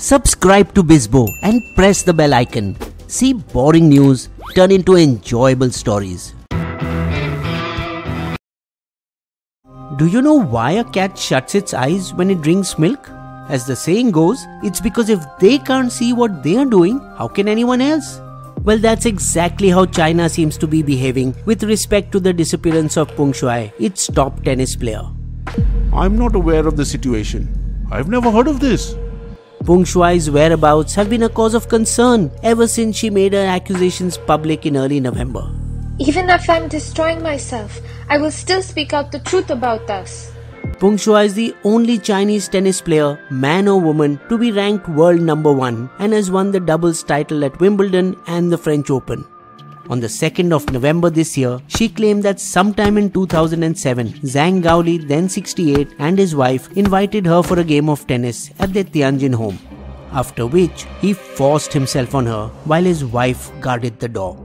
Subscribe to Bisbo and press the bell icon. See boring news turn into enjoyable stories. Do you know why a cat shuts its eyes when it drinks milk? As the saying goes, it's because if they can't see what they are doing, how can anyone else? Well, that's exactly how China seems to be behaving with respect to the disappearance of Peng Shuai, its top tennis player. I'm not aware of the situation. I've never heard of this. Peng Shuai's whereabouts have been a cause of concern ever since she made her accusations public in early November. Even if I'm destroying myself, I will still speak out the truth about us. Peng Shuai is the only Chinese tennis player, man or woman, to be ranked world number one and has won the doubles title at Wimbledon and the French Open. On the 2nd of November this year, she claimed that sometime in 2007, Zhang Gaoli, then 68, and his wife invited her for a game of tennis at their Tianjin home. After which, he forced himself on her while his wife guarded the door.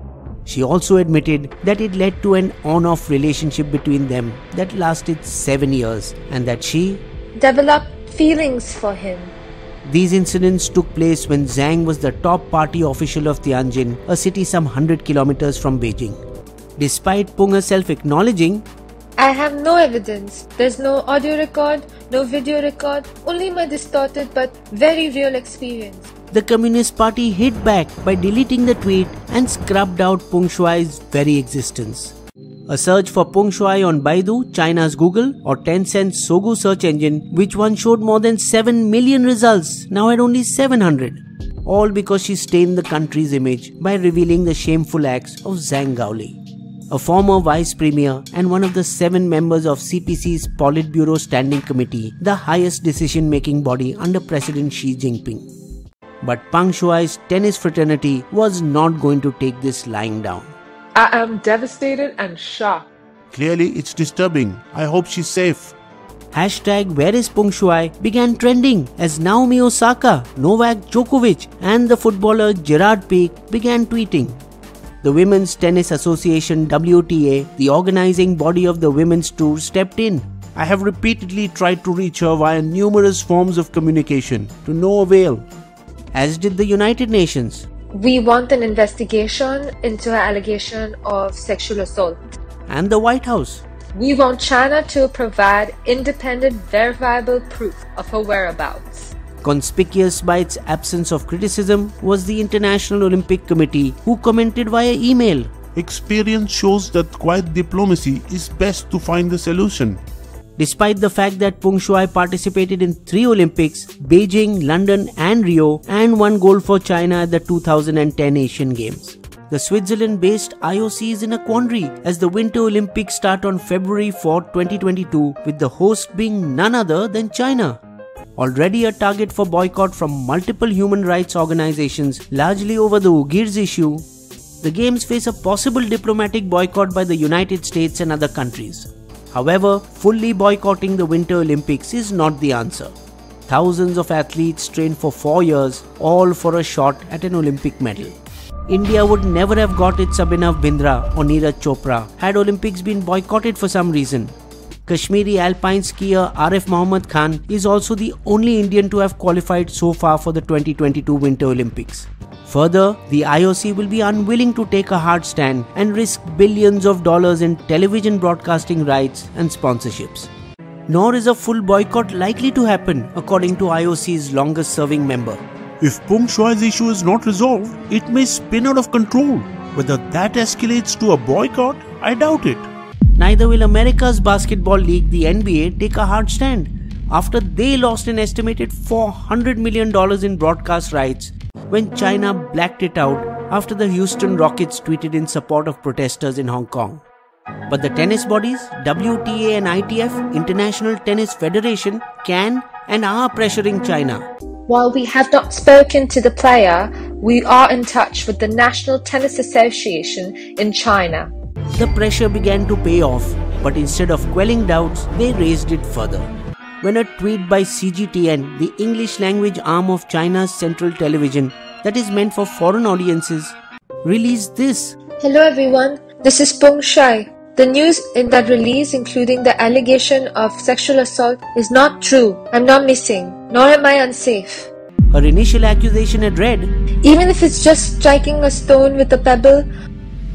She also admitted that it led to an on off relationship between them that lasted seven years and that she developed feelings for him. These incidents took place when Zhang was the top party official of Tianjin, a city some 100 kilometers from Beijing. Despite Peng herself acknowledging, I have no evidence. There's no audio record, no video record, only my distorted but very real experience the Communist Party hit back by deleting the tweet and scrubbed out Peng Shuai's very existence. A search for Peng Shuai on Baidu, China's Google, or Tencent's Sogou search engine, which once showed more than 7 million results, now had only 700. All because she stained the country's image by revealing the shameful acts of Zhang Gaoli, a former vice premier and one of the seven members of CPC's Politburo Standing Committee, the highest decision making body under President Xi Jinping. But Peng Shuai's tennis fraternity was not going to take this lying down. I am devastated and shocked. Clearly, it's disturbing. I hope she's safe. Hashtag Where is Peng Shuai began trending as Naomi Osaka, Novak Djokovic, and the footballer Gerard Pique began tweeting. The Women's Tennis Association WTA, the organizing body of the women's tour, stepped in. I have repeatedly tried to reach her via numerous forms of communication, to no avail as did the United Nations. We want an investigation into her allegation of sexual assault. And the White House. We want China to provide independent, verifiable proof of her whereabouts. Conspicuous by its absence of criticism was the International Olympic Committee, who commented via email. Experience shows that quiet diplomacy is best to find the solution. Despite the fact that Peng Shuai participated in three Olympics, Beijing, London, and Rio, and won gold for China at the 2010 Asian Games. The Switzerland based IOC is in a quandary as the Winter Olympics start on February 4, 2022, with the host being none other than China. Already a target for boycott from multiple human rights organizations, largely over the Uyghurs issue, the Games face a possible diplomatic boycott by the United States and other countries. However, fully boycotting the Winter Olympics is not the answer. Thousands of athletes train for four years, all for a shot at an Olympic medal. India would never have got its Abhinav Bindra or Neeraj Chopra had Olympics been boycotted for some reason. Kashmiri alpine skier Arif Mohammad Khan is also the only Indian to have qualified so far for the 2022 Winter Olympics. Further, the IOC will be unwilling to take a hard stand and risk billions of dollars in television broadcasting rights and sponsorships. Nor is a full boycott likely to happen, according to IOC's longest serving member. If Peng Shuai's issue is not resolved, it may spin out of control. Whether that escalates to a boycott, I doubt it. Neither will America's basketball league, the NBA, take a hard stand after they lost an estimated $400 million in broadcast rights when China blacked it out after the Houston Rockets tweeted in support of protesters in Hong Kong. But the tennis bodies, WTA and ITF, International Tennis Federation, can and are pressuring China. While we have not spoken to the player, we are in touch with the National Tennis Association in China. The pressure began to pay off, but instead of quelling doubts, they raised it further when a tweet by CGTN, the English language arm of China's central television that is meant for foreign audiences, released this. Hello everyone, this is Peng Shuai. The news in that release, including the allegation of sexual assault, is not true. I'm not missing, nor am I unsafe. Her initial accusation had read Even if it's just striking a stone with a pebble,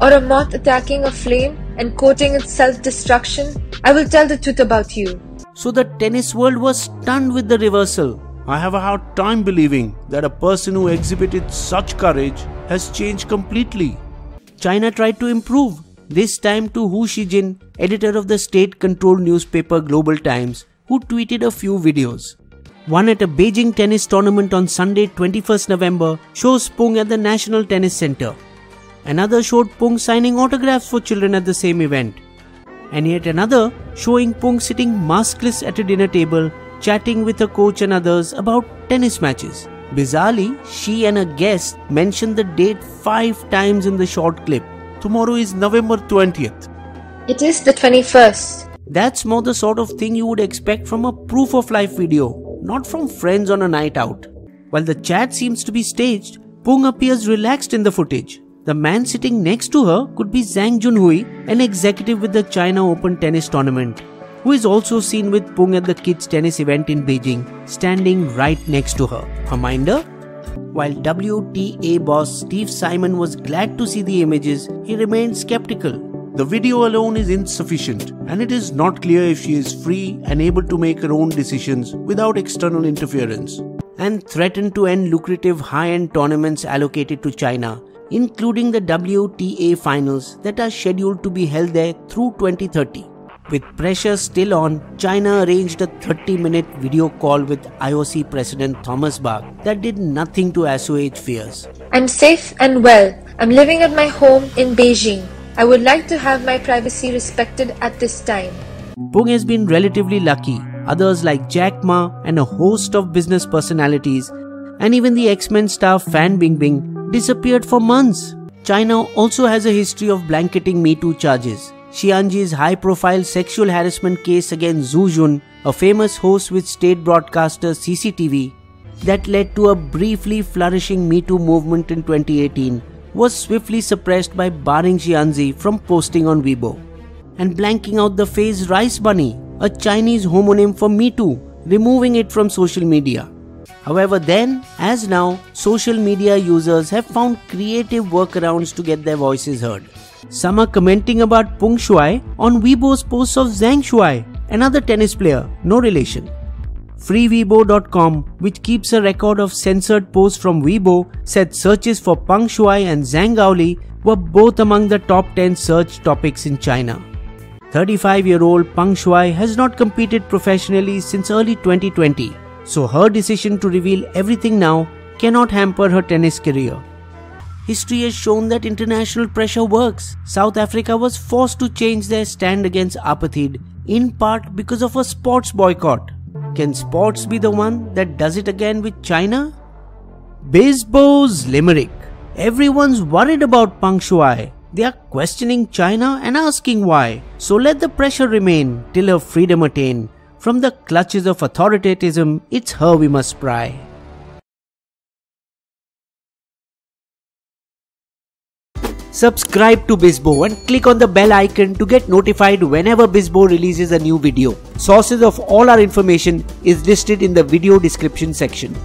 or a moth attacking a flame and quoting its self destruction, I will tell the truth about you. So the tennis world was stunned with the reversal. I have a hard time believing that a person who exhibited such courage has changed completely. China tried to improve, this time to Hu Xijin, editor of the state controlled newspaper Global Times, who tweeted a few videos. One at a Beijing tennis tournament on Sunday 21st November shows Peng at the National Tennis Center. Another showed Peng signing autographs for children at the same event. And yet another showing Peng sitting maskless at a dinner table chatting with her coach and others about tennis matches. Bizarrely, she and a guest mentioned the date five times in the short clip. Tomorrow is November 20th. It is the 21st. That's more the sort of thing you would expect from a proof of life video, not from friends on a night out. While the chat seems to be staged, Peng appears relaxed in the footage. The man sitting next to her could be Zhang Junhui, an executive with the China Open tennis tournament, who is also seen with Peng at the kids' tennis event in Beijing, standing right next to her. A minder? While WTA boss Steve Simon was glad to see the images, he remained skeptical. The video alone is insufficient, and it is not clear if she is free and able to make her own decisions without external interference. And threatened to end lucrative high end tournaments allocated to China, including the WTA finals that are scheduled to be held there through 2030. With pressure still on, China arranged a 30 minute video call with IOC President Thomas Bach that did nothing to assuage fears. I'm safe and well. I'm living at my home in Beijing. I would like to have my privacy respected at this time. Peng has been relatively lucky. Others like Jack Ma and a host of business personalities, and even the X Men star Fan Bingbing, disappeared for months. China also has a history of blanketing Me Too charges. Xianzi's high profile sexual harassment case against Zhu Jun, a famous host with state broadcaster CCTV, that led to a briefly flourishing Me Too movement in 2018, was swiftly suppressed by barring Xianji from posting on Weibo and blanking out the phrase Rice Bunny, a Chinese homonym for Me Too, removing it from social media. However, then, as now, social media users have found creative workarounds to get their voices heard. Some are commenting about Peng Shuai on Weibo's posts of Zhang Shuai, another tennis player, no relation. FreeWeibo.com, which keeps a record of censored posts from Weibo, said searches for Peng Shuai and Zhang Gaoli were both among the top 10 search topics in China. 35 year old Peng Shuai has not competed professionally since early 2020, so her decision to reveal everything now cannot hamper her tennis career. History has shown that international pressure works. South Africa was forced to change their stand against apartheid in part because of a sports boycott. Can sports be the one that does it again with China? Bisbo's Limerick. Everyone's worried about Peng Shuai. They are questioning China and asking why. So let the pressure remain till her freedom attain. From the clutches of authoritarianism, it's her we must pry. Subscribe to Bisbo and click on the bell icon to get notified whenever Bisbo releases a new video. Sources of all our information is listed in the video description section.